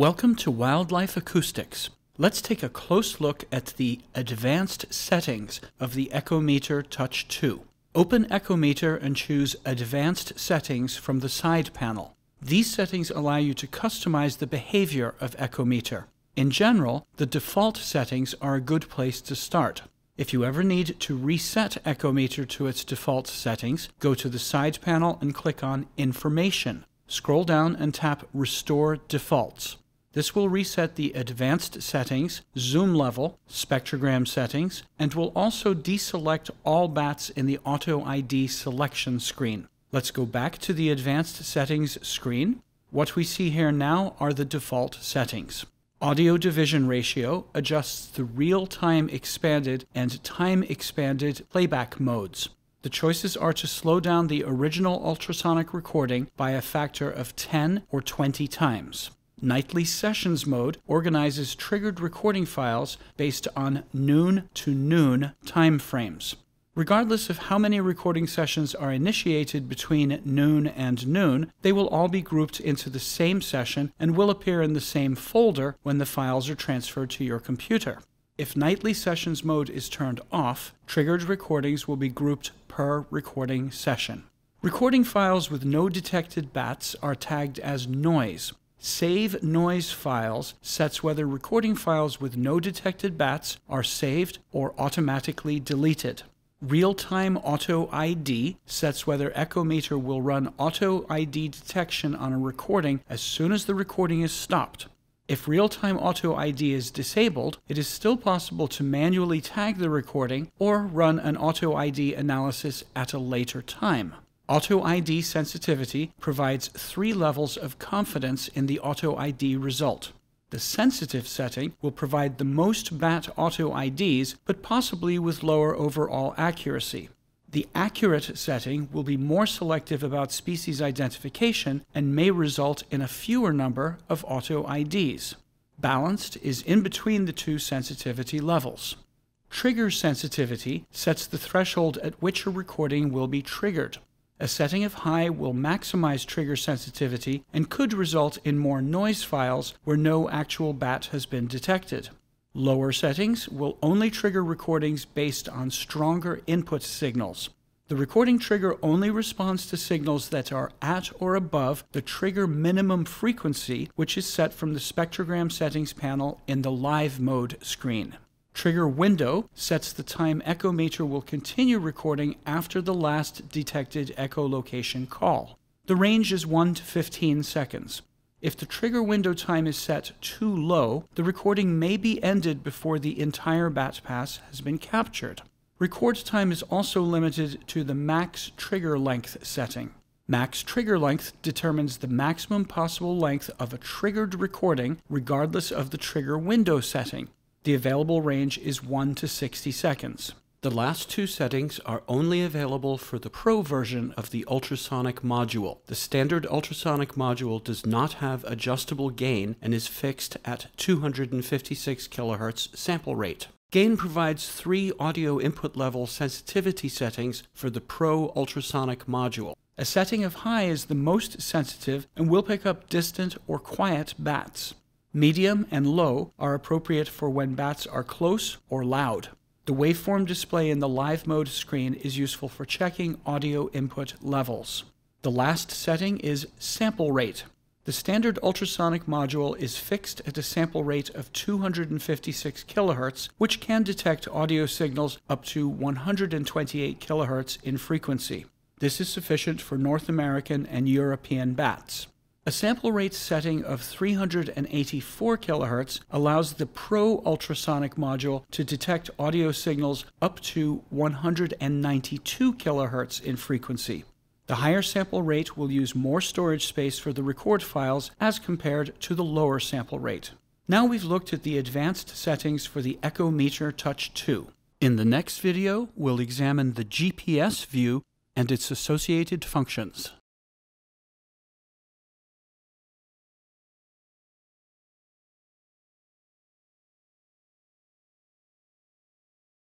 Welcome to Wildlife Acoustics. Let's take a close look at the advanced settings of the Echo Meter Touch 2. Open Echo Meter and choose Advanced Settings from the side panel. These settings allow you to customize the behavior of Echo Meter. In general, the default settings are a good place to start. If you ever need to reset Echo Meter to its default settings, go to the side panel and click on Information. Scroll down and tap Restore Defaults. This will reset the advanced settings, zoom level, spectrogram settings, and will also deselect all bats in the Auto ID selection screen. Let's go back to the advanced settings screen. What we see here now are the default settings. Audio division ratio adjusts the real-time expanded and time expanded playback modes. The choices are to slow down the original ultrasonic recording by a factor of 10 or 20 times. Nightly Sessions mode organizes triggered recording files based on noon to noon time frames. Regardless of how many recording sessions are initiated between noon and noon, they will all be grouped into the same session and will appear in the same folder when the files are transferred to your computer. If nightly sessions mode is turned off, triggered recordings will be grouped per recording session. Recording files with no detected bats are tagged as noise. Save noise files sets whether recording files with no detected bats are saved or automatically deleted. Real-time Auto ID sets whether Echo Meter will run Auto ID detection on a recording as soon as the recording is stopped. If real-time Auto ID is disabled, it is still possible to manually tag the recording or run an Auto ID analysis at a later time. Auto ID sensitivity provides three levels of confidence in the Auto ID result. The sensitive setting will provide the most BAT auto IDs, but possibly with lower overall accuracy. The accurate setting will be more selective about species identification and may result in a fewer number of auto IDs. Balanced is in between the two sensitivity levels. Trigger sensitivity sets the threshold at which a recording will be triggered. A setting of high will maximize trigger sensitivity and could result in more noise files where no actual bat has been detected. Lower settings will only trigger recordings based on stronger input signals. The recording trigger only responds to signals that are at or above the trigger minimum frequency, which is set from the spectrogram settings panel in the live mode screen. Trigger window sets the time Echo Meter will continue recording after the last detected echolocation call. The range is 1 to 15 seconds. If the trigger window time is set too low, the recording may be ended before the entire bat pass has been captured. Record time is also limited to the max trigger length setting. Max trigger length determines the maximum possible length of a triggered recording regardless of the trigger window setting. The available range is 1 to 60 seconds. The last two settings are only available for the Pro version of the ultrasonic module. The standard ultrasonic module does not have adjustable gain and is fixed at 256 kHz sample rate. Gain provides three audio input level sensitivity settings for the Pro ultrasonic module. A setting of high is the most sensitive and will pick up distant or quiet bats. Medium and low are appropriate for when bats are close or loud. The waveform display in the live mode screen is useful for checking audio input levels. The last setting is sample rate. The standard ultrasonic module is fixed at a sample rate of 256 kHz, which can detect audio signals up to 128 kHz in frequency. This is sufficient for North American and European bats. A sample rate setting of 384 kHz allows the Pro ultrasonic module to detect audio signals up to 192 kHz in frequency. The higher sample rate will use more storage space for the record files as compared to the lower sample rate. Now we've looked at the advanced settings for the Echo Meter Touch 2. In the next video, we'll examine the GPS view and its associated functions.